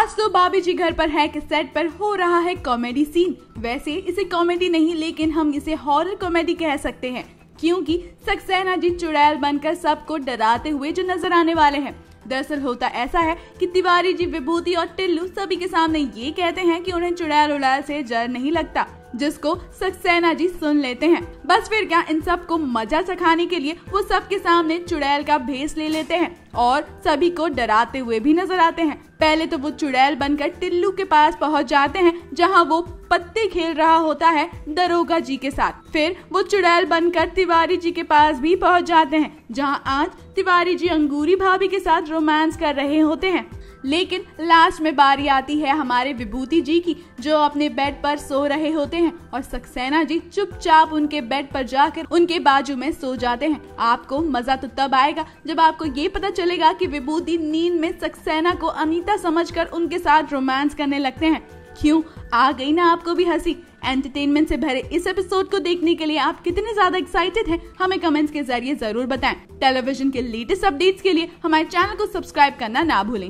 आज तो बाबी जी घर पर है कि सेट पर हो रहा है कॉमेडी सीन वैसे इसे कॉमेडी नहीं, लेकिन हम इसे हॉरर कॉमेडी कह सकते हैं। क्योंकि सक्सेना जी चुड़ैल बनकर सबको डराते हुए जो नज़र आने वाले हैं। दरअसल होता ऐसा है कि तिवारी जी, विभूति और टिल्लू सभी के सामने ये कहते हैं कि उन्हें चुड़ैल उड़ैल से डर नहीं लगता। जिसको सक्सेना जी सुन लेते हैं। बस फिर क्या इन सबको मज़ा चखाने के लिए वो सबके सामने चुड़ैल का भेस ले लेते हैं और सभी को डराते हुए भी नज़र आते हैं। पहले तो वो चुड़ैल बनकर टिल्लू के पास पहुँच जाते हैं, जहाँ वो पत्ते खेल रहा होता है दरोगा जी के साथ। फिर वो चुड़ैल बनकर तिवारी जी के पास भी पहुँच जाते हैं, जहाँ आज तिवारी जी अंगूरी भाभी के साथ रोमांस कर रहे होते हैं। लेकिन लास्ट में बारी आती है हमारे विभूति जी की, जो अपने बेड पर सो रहे होते हैं। और सक्सेना जी चुपचाप उनके बेड पर जाकर उनके बाजू में सो जाते हैं। आपको मज़ा तो तब आएगा जब आपको ये पता चलेगा कि विभूति नींद में सक्सेना को अनीता समझकर उनके साथ रोमांस करने लगते हैं। क्यों? आ गई ना आपको भी हँसी। एंटरटेनमेंट से भरे इस एपिसोड को देखने के लिए आप कितने ज़्यादा एक्साइटेड हैं, हमें कमेंट्स के ज़रिए ज़रूर बताएँ। टेलीविज़न के लेटेस्ट अपडेट्स के लिए हमारे चैनल को सब्सक्राइब करना ना भूलें।